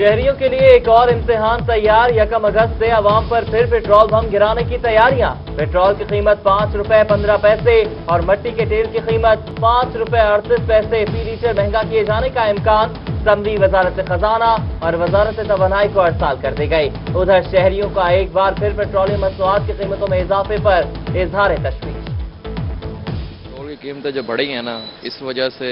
شہریوں کے لیے ایک اور امتحان تیار، یکم اگست سے عوام پر پھر پیٹرول بم گرانے کی تیاریاں۔ پیٹرول کی قیمت پانچ روپے پندرہ پیسے اور مٹی کے تیل کی قیمت پانچ روپے اڑتیس پیسے۔ فی لیٹر مہنگا کیے جانے کا امکان سمری وزارت خزانہ اور وزارت توانائی کو ارسال کر دی گئی ادھر شہریوں کا ایک بار پھر پیٹرولیم مصنوعات کی قیمتوں میں اضافے پر اظہار تشویش۔ پیٹرول کی قیمتیں جو بڑھی ہیں نا، اس وجہ سے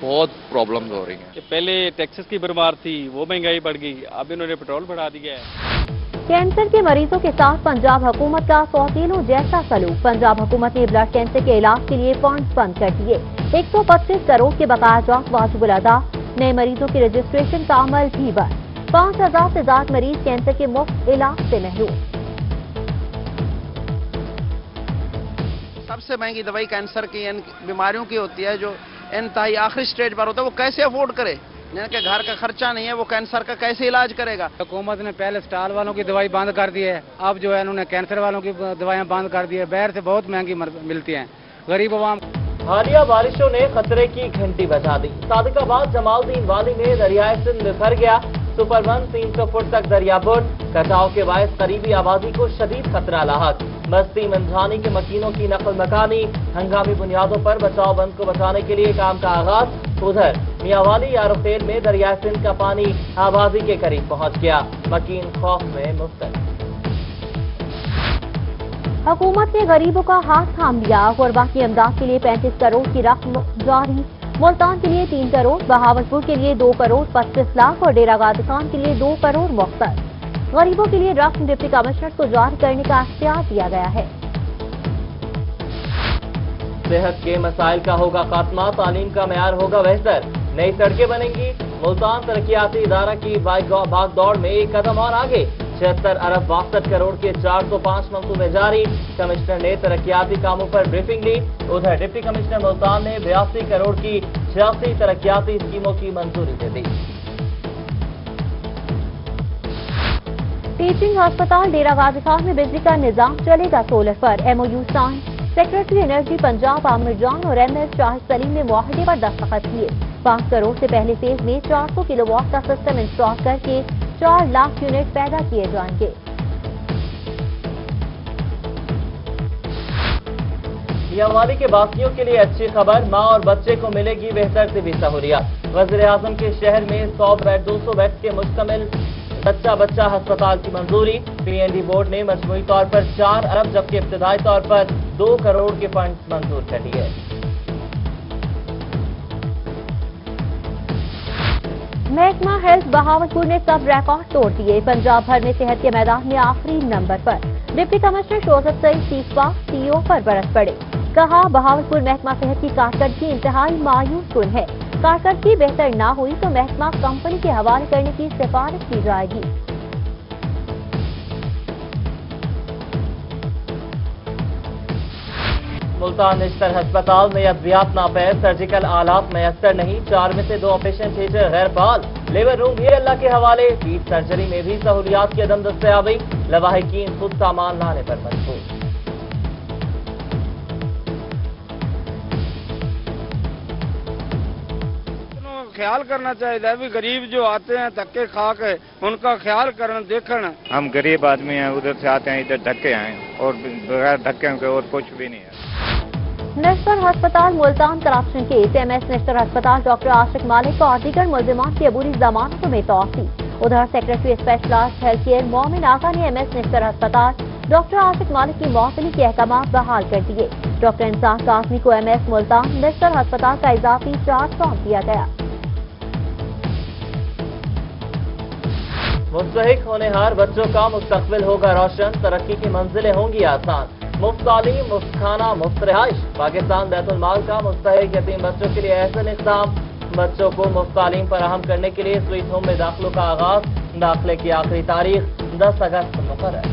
بہت پرابلم ہو رہی ہیں۔ پہلے ٹیکسس کی برمار تھی وہ مہنگائی بڑھ گئی اب انہوں نے پیٹرول بڑھا دیا ہے۔ کینسر کے مریضوں کے ساتھ پنجاب حکومت کا سوتیلوں جیسا سلوک۔ پنجاب حکومت نے بلڈ کینسر کے علاج کے لیے فنڈ بند کر دیے۔ ایک سو پچیس کروڑ کے بقایا جات واجب الادا نئے مریضوں کی رجسٹریشن کا عمل بھی بند۔ پانچ ہزار سے زائد مریض کینسر کے مفت علاج سے محروم۔ سب سے مہنگی دوائی کینسر کی یعنی بیماریوں کی ہوتی ہے جو انتہائی آخری سٹیج پر ہوتا ہے وہ کیسے افورڈ کرے؟ یعنی کہ گھر کا خرچہ نہیں ہے وہ کینسر کا کیسے علاج کرے گا؟ حکومت نے پہلے سٹال والوں کی دوائی بند کر دی ہے اب جو ہے انہوں نے کینسر والوں کی دوائیاں بند کر دی ہے۔ بیر سے بہت مہنگی ملتی ہیں۔ غریب عوام حالیہ بارشوں نے خطرے کی گھنٹی بچا دی۔ صادق آباد جمال دین والی میں دریائے سندھ بھر گیا۔ سپر ون تین سو فٹ تک دریا بٹ کٹاؤ کے باعث قریبی آبادی کو شدید خطرہ لاحق۔ بستی منجھانی کے مکینوں کی نقل مکانی، ہنگامی بنیادوں پر بچاؤ بند کو بچانے کے لیے کام کا آغاز ادھر میاوالی یاروفیل میں دریائے سندھ کا پانی آبادی کے قریب پہنچ گیا۔ مکین خوف میں مفتر حکومت نے غریبوں کا ہاتھ تھام لیا۔ غربہ کی امداد کے لیے پینتیس کروڑ کی رقم جاری۔ ملتان کے لیے تین کروڑ، بہاولپور کے لیے دو کروڑ، پچیس لاکھ اور ڈیرا غازی خان کے لیے دو کروڑ مختص۔ غریبوں کے لیے رقم ڈپٹی کمشنر کو جوار کرنے کا اختیار دیا گیا ہے۔ صحت کے مسائل کا ہوگا خاتمہ، تعلیم کا معیار ہوگا بہتر۔ نئی سڑکیں بنیں گی۔ ملتان ترقیاتی ادارہ کی بھاگ دوڑ میں ایک قدم اور آگے۔ چھہتر ارب باسٹھ کروڑ کے چار سو پانچ منصوبے جاری۔ کمشنر نے ترقیاتی کاموں پر بریفنگ لی۔ ادھر ڈپٹی کمشنر ملتان نے بیاسی کروڑ کی چھیاسی ترقیاتی اسکیموں کی منظوری دے دی۔ ٹیچنگ ہسپتال ڈیرا غازی میں بجلی کا نظام چلے گا سولر پر M O U sign secretary energy Punjab Aamir Jan اور ایم ایس شاہد سلیم نے معاہدے پر دستخط کیے پانچ کروڑ سے پہلے فیز میں چار سو کلو واٹ کا سسٹم انسٹال کر کے چار لاکھ یونٹ پیدا کیے جائیں گے ہماری کے باقیوں کے لیے اچھی خبر ماں اور بچے کو ملے گی بہتر سے بھی سہولیات وزیر اعظم کے شہر میں سو بیڈ دو سو بیڈ کے مشتمل بچہ بچہ ہسپتال کی منظوری۔ پی این ڈی بورڈ نے مجموعی طور پر چار ارب جبکہ ابتدائی طور پر دو کروڑ کے فنڈ منظور کر لیے محکمہ ہیلتھ بہاولپور نے سب ریکارڈ توڑ دیے۔ پنجاب بھر میں صحت کے میدان میں آخری نمبر پر۔ ڈپٹی کمشنر شوزت سعید سیسوا، سی او پر برس پڑے۔ کہا، بہاولپور محکمہ صحت کی کارکردگی انتہائی مایوس کن ہے۔ کارکردگی بہتر نہ ہوئی تو محکمہ کمپنی کے حوالے کرنے کی سفارش کی جائے گی۔ ملتان نشتر ہسپتال میں عدویات ناپیر سرجیکل آلات میسر نہیں، چار میں سے دو آپریشن تھیٹر غیر پال لیبر روم یہ اللہ کے حوالے ڈیپ سرجری میں بھی سہولیات کی عدم دستیابی۔ لواحقین خود سامان لانے پر مجبور۔ خیال کرنا چاہیے۔ بھی غریب جو آتے ہیں دھکے کھا کے ان کا خیال کرنا دیکھنا ہم غریب آدمی ہیں ادھر سے آتے ہیں ادھر دھکے آئے اور بغیر دھکے کے اور کچھ بھی نہیں ہے۔ نیشنل ہسپتال Multan corruption case M S national ہسپتال ڈاکٹر عاشق مالک اور دیگر ملزمان کی عبوری ضمانتوں میں توسیع۔ ادھر secretary specialist health care Momin Agha نے ایم ایس نیشنل ہسپتال ڈاکٹر عاشق مالک کی معطلی کے احکامات بحال کر دیے۔ ڈاکٹر انصاف قاسمی کو ایم ایس ملتان نیشنل ہسپتال کا اضافی چارج سونپ دیا گیا۔ مستحق ہونہار بچوں کا مستقبل ہوگا روشن، ترقی کی منزلیں ہوں گی آسان۔ مفت تعلیم، مفت کھانا، مفت رہائش۔ پاکستان بیت المال کا مستحق یتیم بچوں کے لیے احسن نصاب بچوں کو مفت تعلیم فراہم کرنے کے لیے سویٹ ہوم میں داخلوں کا آغاز۔ داخلے کی آخری تاریخ دس اگست مقرر۔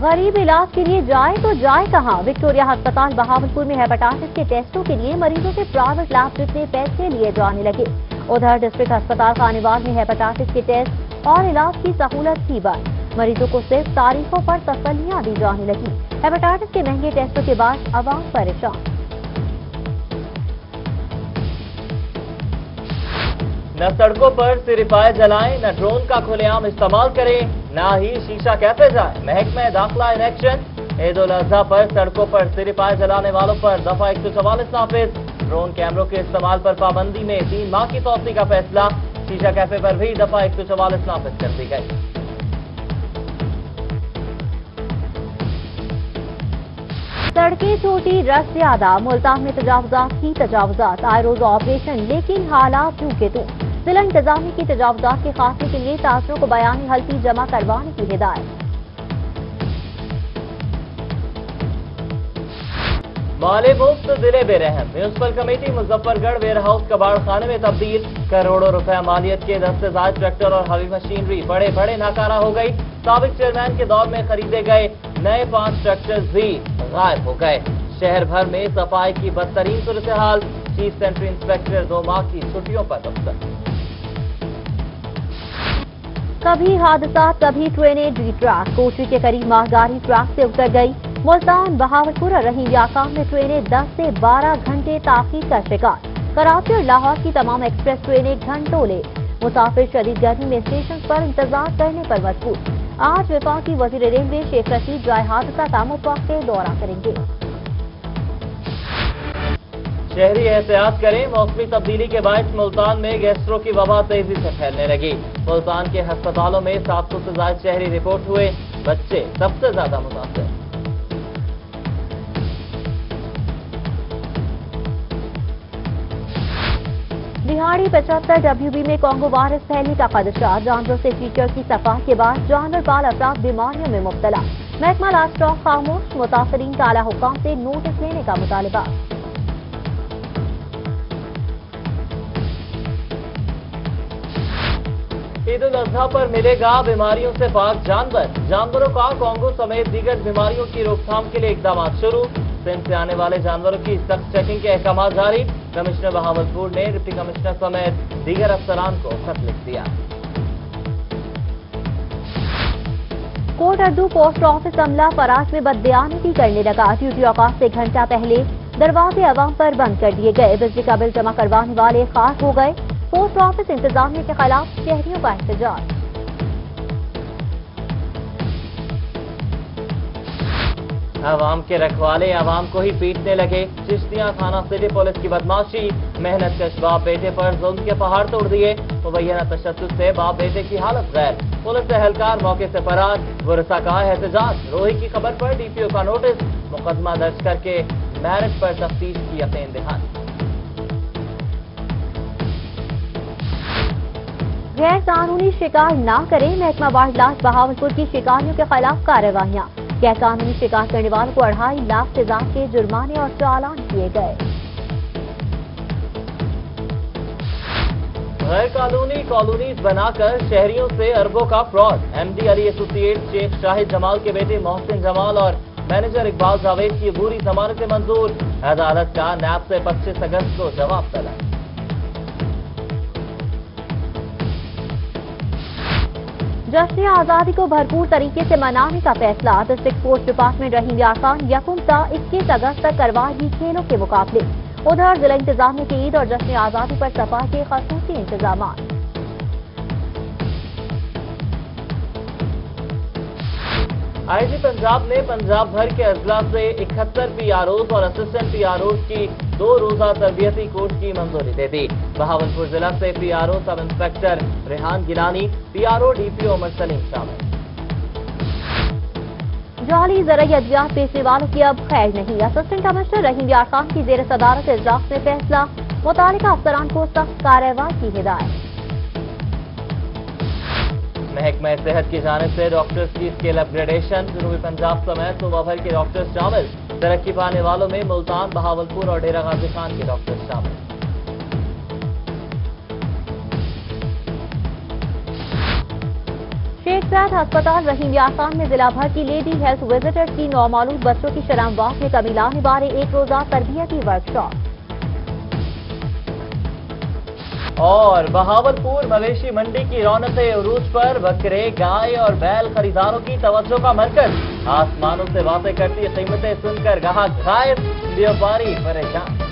غریب علاج کے لیے جائے تو جائے کہاں؟ وکٹوریا ہسپتال بہاولپور میں ہیپاٹائٹس کے ٹیسٹوں کے لیے مریضوں سے پرائیویٹ لیب جتنے پیسے لیے جانے لگے۔ ادھر ڈسٹرکٹ ہسپتال خانی میں ہیپاٹائٹس کے ٹیسٹ اور علاج کی سہولت کی بات مریضوں کو صرف تاریخوں پر تسلیاں دی جانے لگی ہیپاٹائٹس کے مہنگے ٹیسٹوں کے بعد عوام پریشان۔ نہ سڑکوں پر سرپائے جلائیں، نہ ڈرون کا کھلے عام استعمال کریں، نہ ہی شیشہ کیفے جائیں۔ محکمہ داخلہ انیکشن عید الاضحیٰ پر سڑکوں پر سرپائے جلانے والوں پر دفعہ ایک سو چوالیس نافذ۔ ڈرون کیمروں کے استعمال پر پابندی میں تین ماہ کی توسیع کا فیصلہ، شیشہ کیفے پر بھی دفعہ ایک سو چوالیس نافذ کر دی گئی۔ سڑکیں چھوٹی رس زیادہ ملتان میں تجاوزات کی تجاوزات آئے روز آپریشن لیکن حالات پھوکے تو۔ ضلع انتظامی کی تجاوزات کے خاصے کے لیے تاثروں کو بیانی حلفی جمع کروانے کی ہدایت۔ مالے ووف ضلع بے رحم میونسپل کمیٹی مظفر گڑ ویئر ہاؤس کباڑ خانے میں تبدیل، کروڑوں روپے مالیت کے دست زائد ٹریکٹر اور ہاوی مشینری بڑے بڑے ناکارہ ہو گئی۔ سابق چیئرمین کے دور میں خریدے گئے نئے پانچ ٹریکٹر بھی غائب ہو گئے۔ شہر بھر میں صفائی کی بدترین صورتحال، چیف سینٹری انسپیکٹر دو ماہ کی چھٹیوں پر دفتر۔ کبھی حادثہ کبھی ٹرینیں ڈی ٹراک کوچری کے قریب ماہگاری ٹراک سے اتر گئی۔ ملتان بہاولپور اور رحیم یاقام میں ٹرینیں دس سے بارہ گھنٹے تاخیر کا شکار۔ کراچی اور لاہور کی تمام ایکسپریس ٹرینیں گھنٹوں لے۔ مسافر شدید گرمی میں اسٹیشن پر انتظار کرنے پر مجبور۔ آج وفاق کی وزیر ریلوے شیخ رشید جائے حادثہ کا متوقع دورہ کریں گے۔ شہری احتیاط کریں، موسمی تبدیلی کے باعث ملتان میں گیسٹرو کی وبا تیزی سے پھیلنے لگی۔ ملتان کے ہسپتالوں میں سات سو سے زائد شہری رپورٹ ہوئے۔ بچے سب سے زیادہ متاثر۔ دہاڑی پچہتر ڈبیو بی میں کانگو وائرس پھیلنے کا خدشہ جانور سے ٹیچر کی صفحہ کے بعد جانور پال افراد بیماریوں میں مبتلا۔ محکمہ لاسٹاک خاموش، متاثرین کا حکام سے نوٹس لینے کا مطالبہ۔ عید الاضحیٰ پر ملے گا بیماریوں سے پاک جانور جانوروں کا کانگو سمیت دیگر بیماریوں کی روک تھام کے لیے اقدامات شروع۔ سندھ سے آنے والے جانوروں کی سخت چیکنگ کے احکامات جاری۔ کمشنر بہامد پور نے ڈپٹی کمشنر سمیت دیگر افسران کو خط لکھ دیا۔ کوٹ اردو پوسٹ آفس عملہ فراش میں بددیانتی کرنے لگا۔ ڈیوٹی اوقات سے گھنٹہ پہلے دروازے عوام پر بند کر دیے گئے۔ بجلی کا بل جمع کروانے والے خاص ہو گئے۔ پوسٹ آفس انتظامیہ کے خلاف شہریوں کا احتجاج۔ عوام کے رکھوالے، عوام کو ہی پیٹنے لگے۔ چشتیاں، تھانہ سٹی پولیس کی بدماشی، محنت کش باپ بیٹے پر ظلم کے پہاڑ توڑ دیے۔ مبینہ تشدد سے باپ بیٹے کی حالت غیر۔ پولیس اہلکار موقع سے فرار۔ ورسہ کا احتجاج۔ روحی کی خبر پر ڈی پی او کا نوٹس۔ مقدمہ درج کر کے میرٹ پر تفتیش کی اتین دہان غیر قانونی شکار نہ کریں محکمہ واحد بہاولپور کی شکاریوں کے خلاف کارروائیاں۔ غیر قانونی شکاہ کرنے والوں کو اڑھائی لاکھ سے زیادہ کے جرمانے اور چالان کیے گئے۔ غیر قانونی کالونیز بنا کر شہریوں سے اربوں کا fraud. M D Ali associate Sheikh Shahid Jamal کے بیٹے محسن جمال اور مینیجر اقبال جاوید کی بوری زمانے سے منظور۔ عدالت کا نیب سے پچیس اگست کو جواب طلب۔ جشن آزادی کو بھرپور طریقے سے منانے کا فیصلہ district sports department Rahim Yar Khan یکمتا اکیس اگست تک کروا گی کھیلوں کے مقابلے۔ ادھر ضلع انتظامیہ کی عید اور جشن آزادی پر سپا کے خصوصی انتظامات۔ آئی جی پنجاب نے پنجاب بھر کے اضلاع سے اکہتر پی آروز اور اسسٹنٹ پی آروز کی دو روزہ تربیتی کورس کی منظوری دے دی۔ بہاولپور ضلع سے P R O sub inspector Rehan Gilani, P R O D P O Umar Saleem شامل۔ جعلی زرعی ادویات پیسے والوں کی اب خیر نہیں۔ اسسٹنٹ کمشنر رحیم یار خان کی زیر صدارت اضلاع سے فیصلہ۔ متعلقہ افسران کو سخت کارروائی کی ہدایت۔ محکمہ صحت کی جانب سے ڈاکٹرز کی سکیل اپ گریڈیشن جنوبی پنجاب سمیت صوبہ بھر کے ڈاکٹرز شامل۔ ترقی پانے والوں میں ملتان، بہاولپور اور ڈیرہ غازی خان کے ڈاکٹرز شامل۔ شیخ زید ہسپتال رحیم یاسان میں ضلع بھر کی لیڈی ہیلتھ ویزٹر کی نومعلوم بچوں کی شرح میں کمیلا بارے ایک روزہ تربیتی ورکشاپ۔ اور بہاول پور مویشی منڈی کی رونت عروج پر بکرے، گائے اور بیل خریداروں کی توجہ کا مرکز۔ آسمانوں سے باتیں کرتی قیمتیں سن کر گاہک غائب بیوپاری پریشان۔